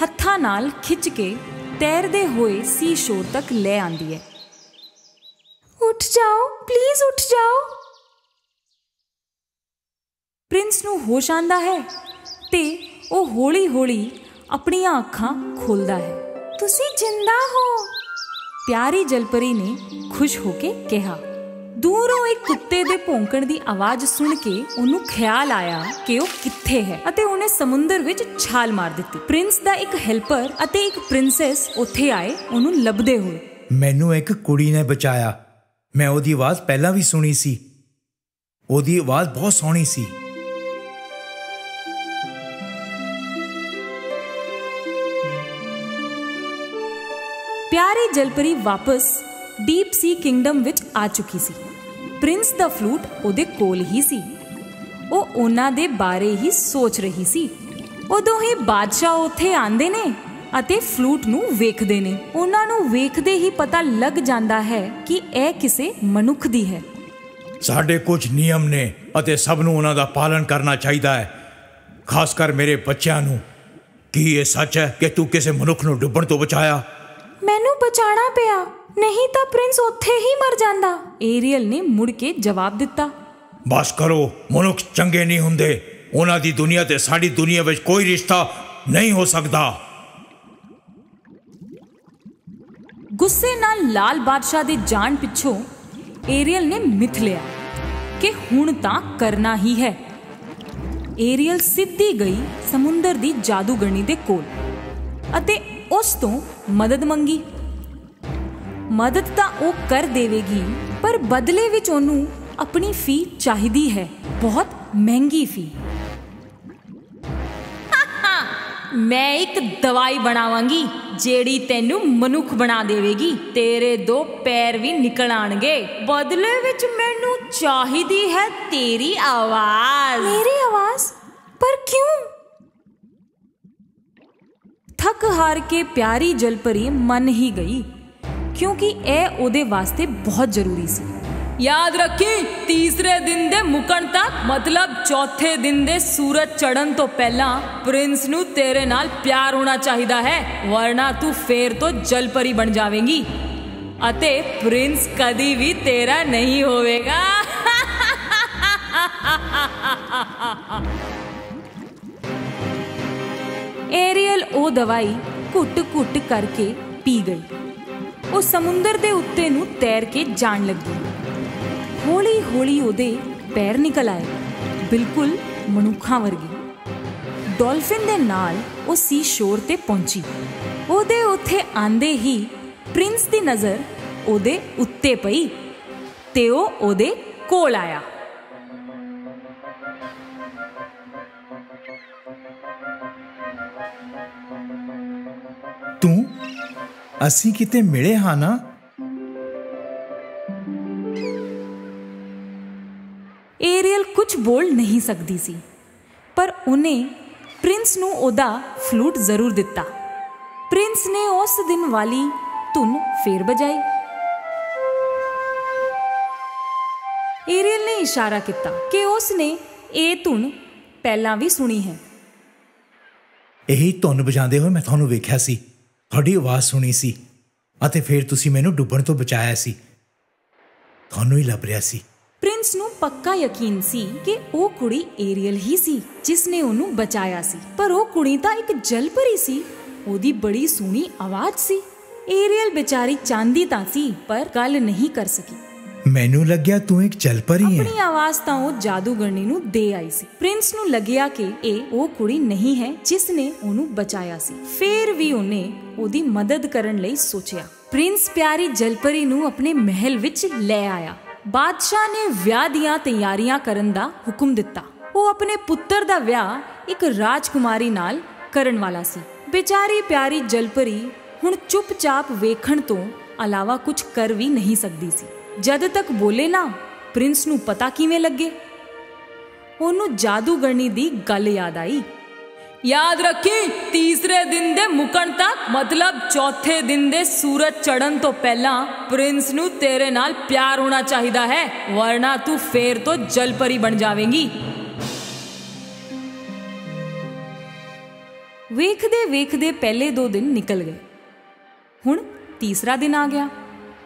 ਹੱਥਾਂ ਨਾਲ ਖਿੱਚ ਕੇ ਤੈਰਦੇ ਹੋਏ ਸੀ ਸ਼ੋਰ ਤੱਕ ਲੈ ਆਂਦੀ ਹੈ। ਉੱਠ ਜਾਓ ਪਲੀਜ਼ ਉੱਠ ਜਾਓ। ਪ੍ਰਿੰਸ ਨੂੰ ਹੋਸ਼ ਆਂਦਾ ਹੈ ਤੇ ਉਹ ਹੌਲੀ-ਹੌਲੀ ਆਪਣੀਆਂ ਅੱਖਾਂ ਖੋਲਦਾ ਹੈ। ਤੁਸੀਂ ਜਿੰਦਾ ਹੋ। ਪਿਆਰੀ ਜਲਪਰੀ ਨੇ ਖੁਸ਼ ਹੋ ਕੇ ਕਿਹਾ। ਦੂਰੋਂ ਇੱਕ ਕੁੱਤੇ ਦੇ ਭੌਂਕਣ ਦੀ ਆਵਾਜ਼ ਸੁਣ ਕੇ ਉਹਨੂੰ ਖਿਆਲ ਆਇਆ ਕਿ ਉਹ ਕਿੱਥੇ ਹੈ ਅਤੇ ਉਹਨੇ ਸਮੁੰਦਰ ਵਿੱਚ ਛਾਲ ਮਾਰ ਦਿੱਤੀ। ਪ੍ਰਿੰਸ ਦਾ ਇੱਕ ਹੈਲਪਰ ਅਤੇ ਇੱਕ ਪ੍ਰਿੰਸੈਸ ਉੱਥੇ ਆਏ, ਉਹਨੂੰ ਲੱਭਦੇ ਹੋਏ। ਮੈਨੂੰ ਇੱਕ ਕੁੜੀ ਨੇ ਬਚਾਇਆ। ਮੈਂ ਉਹਦੀ ਆਵਾਜ਼ ਪਹਿਲਾਂ ਵੀ ਸੁਣੀ ਸੀ। ਉਹਦੀ ਆਵਾਜ਼ ਬਹੁਤ ਸੋਹਣੀ ਸੀ। ਪਿਆਰੀ ਜਲਪਰੀ ਵਾਪਸ ਡੀਪ ਸੀ ਕਿੰਗਡਮ ਵਿੱਚ ਆ ਚੁੱਕੀ ਸੀ। ਪ੍ਰਿੰਸ ਦਾ ਫਲੂਟ ਉਹਦੇ ਕੋਲ ਹੀ ਸੀ। ਉਹ ਉਹਨਾਂ ਦੇ ਬਾਰੇ ਹੀ ਸੋਚ ਰਹੀ ਸੀ। ਉਦੋਂ ਹੀ ਬਾਦਸ਼ਾਹ ਉੱਥੇ ਆਂਦੇ ਨੇ। ਅਤੇ ਫਲੂਟ ਨੂੰ ਵੇਖਦੇ ਨੇ। ਉਹਨਾਂ ਨੂੰ ਵੇਖਦੇ ਹੀ ਪਤਾ ਲੱਗ ਜਾਂਦਾ ਹੈ ਕਿ ਇਹ ਕਿਸੇ ਮਨੁੱਖ ਦੀ ਹੈ। ਸਾਡੇ ਕੁਝ ਨਿਯਮ ਨੇ ਅਤੇ ਸਭ ਨੂੰ ਉਹਨਾਂ ਦਾ ਪਾਲਣ ਕਰਨਾ ਚਾਹੀਦਾ ਹੈ। ਖਾਸ ਕਰ ਮੇਰੇ ਬੱਚਿਆਂ ਨੂੰ। ਕੀ ਇਹ ਸੱਚ ਹੈ ਕਿ ਤੂੰ ਕਿਸੇ ਮਨੁੱਖ ਨੂੰ ਡੁੱਬਣ ਤੋਂ ਬਚਾਇਆ? ਮੈਨੂੰ ਬਚਾਣਾ ਪਿਆ। ਨਹੀਂ ਤਾਂ ਪ੍ਰਿੰਸ ਉੱਥੇ ਹੀ ਮਰ ਜਾਂਦਾ। ਏਰੀਅਲ ਨੇ ਮੁੜ ਕੇ ਜਵਾਬ ਦਿੱਤਾ। ਬਸ ਕਰੋ ਮਨੁੱਖ ਚੰਗੇ ਨਹੀਂ ਹੁੰਦੇ। ਉਹਨਾਂ ਦੀ ਦੁਨੀਆ ਤੇ ਸਾਡੀ ਦੁਨੀਆ ਵਿੱਚ ਕੋਈ ਰਿਸ਼ਤਾ ਨਹੀਂ ਹੋ ਸਕਦਾ। ਗੁੱਸੇ ਨਾਲ ਲਾਲ ਬਾਦਸ਼ਾਹ ਦੇ ਜਾਣ ਪਿੱਛੋਂ ਏਰੀਅਲ ਨੇ ਮਿਥ ਲਿਆ ਕਿ ਹੁਣ ਤਾਂ ਕਰਨਾ ਹੀ ਹੈ। ਏਰੀਅਲ ਸਿੱਧੀ ਗਈ ਸਮੁੰਦਰ ਦੀ ਜਾਦੂਗਰਨੀ ਦੇ ਕੋਲ ਅਤੇ ਉਸ ਤੋਂ ਮਦਦ ਮੰਗੀ। ਮਦਦ ਤਾਂ ਉਹ ਕਰ ਦੇਵੇਗੀ, ਪਰ ਬਦਲੇ ਵਿੱਚ ਉਹਨੂੰ ਆਪਣੀ ਫੀ ਚਾਹੀਦੀ ਹੈ, ਬਹੁਤ ਮਹਿੰਗੀ ਫੀ। ਮੈਂ ਇੱਕ ਦਵਾਈ ਬਣਾਵਾਂਗੀ। ਜਿਹੜੀ ਤੈਨੂੰ ਮਨੁੱਖ ਬਣਾ ਦੇਵੇਗੀ ਤੇਰੇ ਦੋ ਪੈਰ ਵੀ ਨਿਕਲ ਆਣਗੇ। ਬਦਲੇ ਵਿੱਚ ਮੈਨੂੰ ਚਾਹੀਦੀ ਹੈ ਤੇਰੀ ਆਵਾਜ਼। ਮੇਰੀ ਆਵਾਜ਼? ਪਰ ਕਿਉਂ? ਥੱਕ ਹਾਰ ਕੇ ਪਿਆਰੀ ਜਲਪਰੀ ਮੰਨ ਹੀ ਗਈ ਕਿਉਂਕਿ ਇਹ ਉਹਦੇ ਵਾਸਤੇ ਬਹੁਤ ਜ਼ਰੂਰੀ ਸੀ। ਯਾਦ ਰੱਖੀ, ਤੀਸਰੇ ਦਿਨ ਦੇ ਮੁਕਣ ਤੱਕ ਮਤਲਬ ਚੌਥੇ ਦਿਨ ਦੇ ਸੂਰਜ ਚੜਨ ਤੋਂ ਪਹਿਲਾਂ ਪ੍ਰਿੰਸ ਨੂੰ ਤੇਰੇ ਨਾਲ ਪਿਆਰ ਹੋਣਾ ਚਾਹੀਦਾ ਹੈ, ਵਰਨਾ ਤੂੰ ਫੇਰ ਤੋਂ ਜਲਪਰੀ ਬਣ ਜਾਵੇਂਗੀ। ਅਤੇ ਪ੍ਰਿੰਸ ਕਦੀ ਵੀ ਤੇਰਾ ਨਹੀਂ ਹੋਵੇਗਾ। ਏਰੀਅਲ ਉਹ ਦਵਾਈ ਘੁੱਟ-ਘੁੱਟ ਕਰਕੇ ਪੀ ਗਈ। ਉਹ ਸਮੁੰਦਰ ਦੇ ਉੱਤੇ ਨੂੰ ਤੈਰ ਕੇ ਜਾਣ ਲੱਗੀ। ਹੌਲੀ-ਹੌਲੀ ਉਹਦੇ ਪੈਰ ਨਿਕਲ ਆਏ। ਬਿਲਕੁਲ ਮਨੁੱਖਾਂ ਵਰਗੇ। ਡਾਲਫਿਨ ਦੇ ਨਾਲ ਉਹ ਸੀ ਸ਼ੋਰ ਤੇ ਪਹੁੰਚੀ। ਉਹਦੇ ਉੱਥੇ ਆਂਦੇ ਹੀ ਪ੍ਰਿੰਸ ਦੀ ਨਜ਼ਰ ਉਹਦੇ ਉੱਤੇ ਪਈ ਤੇ ਉਹ ਉਹਦੇ ਕੋਲ ਆਇਆ। ਤੂੰ? ਅਸੀਂ ਕਿਤੇ ਮਿਲੇ ਹਾਂ ਨਾ? ਕੁਝ ਬੋਲ ਨਹੀਂ ਸਕਦੀ ਸੀ। ਪਰ ਉਹਨੇ ਪ੍ਰਿੰਸ ਨੂੰ ਉਹਦਾ ਫਲੂਟ ਜ਼ਰੂਰ ਦਿੱਤਾ। ਪ੍ਰਿੰਸ ਨੇ ਉਸ ਦਿਨ ਵਾਲੀ ਧੁਨ ਫੇਰ ਬਜਾਈ। ਏਰੀਅਲ ਨੇ ਇਸ਼ਾਰਾ ਕੀਤਾ ਕਿ ਉਸ ਨੇ ਇਹ ਧੁਨ ਪਹਿਲਾਂ ਵੀ ਸੁਣੀ ਹੈ। ਇਹੀ ਧੁਨ ਵਜਾਉਂਦੇ ਹੋਏ ਮੈਂ ਤੁਹਾਨੂੰ ਵੇਖਿਆ ਸੀ। ਤੁਹਾਡੀ ਆਵਾਜ਼ ਸੁਣੀ ਸੀ। ਅਤੇ ਫਿਰ ਤੁਸੀਂ ਮੈਨੂੰ ਡੁੱਬਣ ਤੋਂ ਬਚਾਇਆ ਸੀ। ਤੁਹਾਨੂੰ ਹੀ ਲੱਭ ਰਿਹਾ ਸੀ। ਪ੍ਰਿੰਸ ਨੂੰ ਪੱਕਾ ਯਕੀਨ ਸੀ ਕਿ ਉਹ ਕੁੜੀ ਏਰੀਅਲ ਹੀ ਸੀ ਜਿਸ ਨੇ ਉਹਨੂੰ ਬਚਾਇਆ ਸੀ। ਪਰ ਉਹ ਕੁੜੀ ਤਾਂ ਇੱਕ ਜਲਪਰੀ ਸੀ। ਉਹਦੀ ਬੜੀ ਸੋਹਣੀ ਆਵਾਜ਼ ਸੀ। ਏਰੀਅਲ ਵਿਚਾਰੀ ਚਾਂਦੀ ਤਾਂ ਸੀ ਪਰ ਗੱਲ ਨਹੀਂ ਕਰ ਸਕੀ। ਮੈਨੂੰ ਲੱਗਿਆ ਤੂੰ ਇੱਕ ਜਲਪਰੀ ਹੈ। ਆਪਣੀ ਆਵਾਜ਼ ਤਾਂ ਉਹ ਜਾਦੂਗਰਨੀ ਨੂੰ ਦੇ ਆਈ ਸੀ। ਪ੍ਰਿੰਸ ਨੂੰ ਲੱਗਿਆ ਕਿ ਇਹ ਉਹ ਕੁੜੀ ਨਹੀਂ ਹੈ ਜਿਸ ਨੇ ਉਹਨੂੰ ਬਚਾਇਆ ਸੀ। ਫੇਰ ਵੀ ਉਹਨੇ ਉਹਦੀ ਮਦਦ ਕਰਨ ਲਈ ਸੋਚਿਆ। ਪ੍ਰਿੰਸ ਪਿਆਰੀ ਜਲਪਰੀ ਨੂੰ ਆਪਣੇ ਮਹਿਲ ਵਿੱਚ ਲੈ ਆਇਆ। ਬਾਦਸ਼ਾਹ ਨੇ ਵਿਆਹ ਦੀਆਂ ਤਿਆਰੀਆਂ ਕਰਨ ਦਾ ਹੁਕਮ ਦਿੱਤਾ। ਉਹ ਆਪਣੇ ਪੁੱਤਰ ਦਾ ਵਿਆਹ ਇੱਕ ਰਾਜਕੁਮਾਰੀ ਨਾਲ ਕਰਨ ਵਾਲਾ ਸੀ। ਵਿਚਾਰੀ ਪਿਆਰੀ ਜਲਪਰੀ ਹੁਣ ਚੁੱਪਚਾਪ ਵੇਖਣ ਤੋਂ ਇਲਾਵਾ ਕੁਝ ਕਰ ਵੀ ਨਹੀਂ ਸਕਦੀ ਸੀ। ਜਦ ਤੱਕ ਬੋਲੇ ਨਾ, ਪ੍ਰਿੰਸ ਨੂੰ ਪਤਾ ਕਿਵੇਂ ਲੱਗੇ? ਉਹਨੂੰ ਜਾਦੂਗਰਨੀ ਦੀ ਗੱਲ ਯਾਦ ਆਈ। ਯਾਦ ਰੱਖੀ, ਤੀਸਰੇ ਦਿਨ ਦੇ ਮੁਕਣ ਤੱਕ, ਮਤਲਬ ਚੌਥੇ ਦਿਨ ਦੇ ਸੂਰਜ ਚੜਨ ਤੋਂ ਪਹਿਲਾਂ ਪ੍ਰਿੰਸ ਨੂੰ ਤੇਰੇ ਨਾਲ ਪਿਆਰ ਹੋਣਾ ਚਾਹੀਦਾ ਹੈ, ਵਰਨਾ ਤੂੰ ਫੇਰ ਤੋਂ ਜਲਪਰੀ ਬਣ ਜਾਵੇਂਗੀ। ਵੇਖਦੇ ਵੇਖਦੇ ਪਹਿਲੇ ਦੋ ਦਿਨ ਨਿਕਲ ਗਏ। ਹੁਣ ਤੀਸਰਾ ਦਿਨ ਆ ਗਿਆ।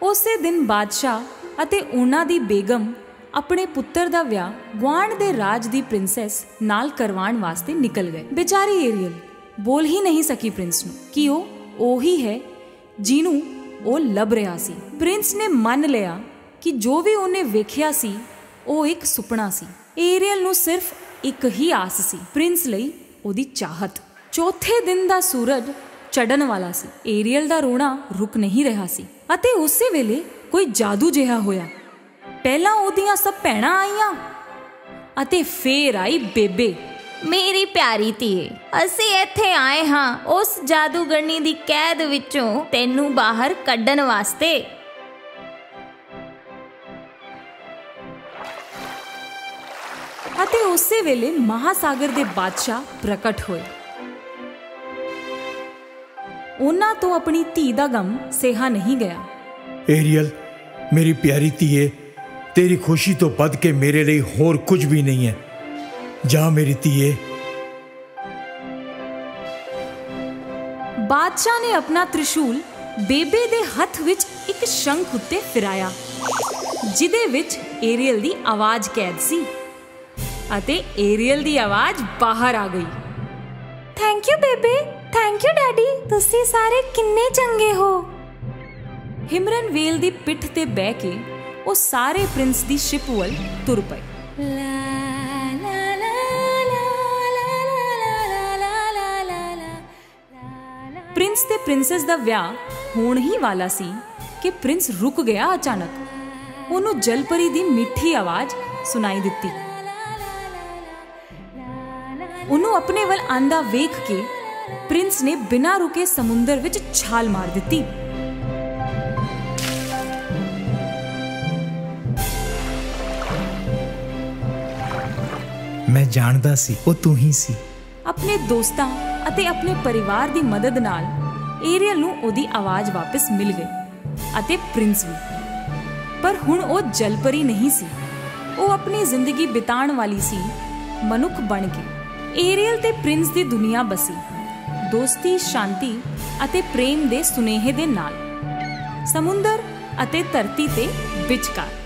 ਉਸੇ ਦਿਨ ਬਾਦਸ਼ਾਹ ਅਤੇ ਉਹਨਾਂ ਦੀ ਬੇਗਮ ਆਪਣੇ ਪੁੱਤਰ ਦਾ ਵਿਆਹ ਗੁਆਂਢ ਦੇ ਰਾਜ ਦੀ ਪ੍ਰਿੰਸੈਸ ਨਾਲ ਕਰਵਾਉਣ ਵਾਸਤੇ ਨਿਕਲ ਗਏ। ਵਿਚਾਰੀ ਏਰੀਅਲ, ਬੋਲ ਹੀ ਨਹੀਂ ਸਕੀ ਪ੍ਰਿੰਸ ਨੂੰ ਕਿ ਉਹ ਉਹੀ ਹੈ ਜਿਹਨੂੰ ਉਹ ਲੱਭ ਰਿਹਾ ਸੀ। ਪ੍ਰਿੰਸ ਨੇ ਮੰਨ ਲਿਆ ਕਿ ਜੋ ਵੀ ਉਹਨੇ ਵੇਖਿਆ ਸੀ, ਉਹ ਇੱਕ ਸੁਪਨਾ ਸੀ। ਏਰੀਅਲ ਨੂੰ ਸਿਰਫ ਇੱਕ ਹੀ ਆਸ ਸੀ, ਪ੍ਰਿੰਸ ਲਈ ਉਹਦੀ ਚਾਹਤ। ਚੌਥੇ ਦਿਨ ਦਾ ਸੂਰਜ ਚੜਨ ਵਾਲਾ ਸੀ। ਏਰੀਅਲ ਦਾ ਰੋਣਾ ਰੁਕ ਨਹੀਂ ਰਿਹਾ ਸੀ ਅਤੇ ਉਸੇ ਵੇਲੇ ਕੋਈ ਜਾਦੂ ਜਿਹਾ ਹੋਇਆ। ਪਹਿਲਾਂ ਉਹਦੀਆਂ ਸਭ ਭੈਣਾਂ ਆਈਆਂ ਅਤੇ ਫੇਰ ਆਈ ਬੇਬੇ। ਮੇਰੀ ਪਿਆਰੀ ਧੀਏ ਅਸੀਂ ਇੱਥੇ ਆਏ ਹਾਂ ਉਸ ਜਾਦੂਗਰਨੀ ਦੀ ਕੈਦ ਵਿੱਚੋਂ ਤੈਨੂੰ ਬਾਹਰ ਕੱਢਣ ਵਾਸਤੇ। ਅਤੇ ਉਸੇ ਵੇਲੇ ਮਹਾਸਾਗਰ ਦੇ ਬਾਦਸ਼ਾਹ ਪ੍ਰਕਟ ਹੋਏ। ਉਹਨਾਂ ਤੋਂ ਆਪਣੀ ਧੀ ਦਾ ਗਮ ਸੇਹਾ ਨਹੀਂ ਗਿਆ। ਏਰੀਅਲ ਮੇਰੀ ਪਿਆਰੀ ਧੀਏ ਤੇਰੀ ਖੁਸ਼ੀ ਤੋਂ ਵੱਧ ਕੇ ਮੇਰੇ ਲਈ ਹੋਰ ਕੁਝ ਵੀ ਨਹੀਂ ਹੈ। ਜਾ ਮੇਰੀ ਧੀਏ। ਬਾਦਸ਼ਾਹ ਨੇ ਆਪਣਾ ਤ੍ਰਿਸ਼ੂਲ ਬੇਬੇ ਦੇ ਹੱਥ ਵਿੱਚ ਇੱਕ ਸ਼ੰਖ ਉੱਤੇ ਫਿਰਾਇਆ ਜਿਹਦੇ ਵਿੱਚ ਏਰੀਅਲ ਦੀ ਆਵਾਜ਼ ਕੈਦ ਸੀ ਅਤੇ ਏਰੀਅਲ ਦੀ ਆਵਾਜ਼ ਬਾਹਰ ਆ ਗਈ। ਥੈਂਕ ਯੂ ਬੇਬੇ। Thank you daddy. ਤੁਸੀਂ ਸਾਰੇ ਕਿੰਨੇ ਚੰਗੇ ਹੋ। ਹਿਮਰਨ ਵੇਲ ਦੀ ਪਿੱਠ ਤੇ ਬਹਿ ਕੇ ਉਹ ਸਾਰੇ ਪ੍ਰਿੰਸ ਦੀ ਸ਼ਿਪ ਵੱਲ ਤੁਰ ਪਏ। ਪ੍ਰਿੰਸ ਤੇ ਪ੍ਰਿੰਸੈਸ ਦਾ ਵਿਆਹ ਹੋਣ ਹੀ ਵਾਲਾ ਸੀ ਕਿ ਪ੍ਰਿੰਸ ਰੁਕ ਗਿਆ ਅਚਾਨਕ। ਉਹਨੂੰ ਜਲਪਰੀ ਦੀ ਮਿੱਠੀ ਆਵਾਜ਼ ਸੁਣਾਈ ਦਿੱਤੀ। ਉਹਨੂੰ ਆਪਣੇ ਵੱਲ ਆਂਦਾ ਵੇਖ ਕੇ ਪ੍ਰਿੰਸ ਨੇ ਬਿਨਾਂ ਰੁਕੇ ਸਮੁੰਦਰ ਵਿੱਚ ਛਾਲ ਮਾਰ ਦਿੱਤੀ। ਮੈਂ ਜਾਣਦਾ ਸੀ, ਉਹ ਤੂੰ ਹੀ ਸੀ। ਆਪਣੇ ਦੋਸਤਾਂ ਅਤੇ ਆਪਣੇ ਪਰਿਵਾਰ ਦੀ ਮਦਦ ਨਾਲ ਏਰੀਅਲ ਨੂੰ ਉਹਦੀ ਆਵਾਜ਼ ਵਾਪਸ ਮਿਲ ਗਈ ਅਤੇ ਪ੍ਰਿੰਸ ਵੀ। ਪਰ ਹੁਣ ਉਹ ਜਲਪਰੀ ਨਹੀਂ ਸੀ। ਉਹ ਆਪਣੀ ਜ਼ਿੰਦਗੀ ਬਿਤਾਉਣ ਵਾਲੀ ਸੀ, ਮਨੁੱਖ ਬਣ ਕੇ। ਏਰੀਅਲ ਤੇ ਪ੍ਰਿੰਸ ਦੀ ਦੁਨੀਆ ਬਸੀ, ਦੋਸਤੀ, ਸ਼ਾਂਤੀ ਅਤੇ ਪ੍ਰੇਮ ਦੇ ਸੁਨੇਹੇ ਦੇ ਨਾਲ। ਸਮੁੰਦਰ ਅਤੇ ਧਰਤੀ ਤੇ ਵਿਚਕਾਰ।